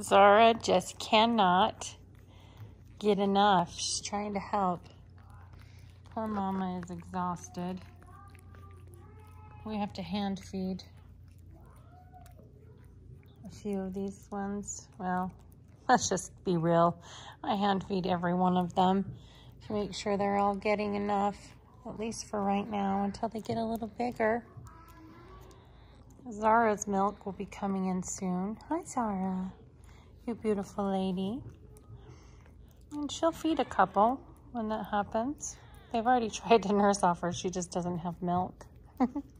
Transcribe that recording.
Zara just cannot get enough. She's trying to help. Poor mama is exhausted. We have to hand feed a few of these ones. Well, let's just be real. I hand feed every one of them to make sure they're all getting enough, at least for right now, until they get a little bigger. Zara's milk will be coming in soon. Hi, Zara. You beautiful lady. And she'll feed a couple when that happens. They've already tried to nurse off her. She just doesn't have milk.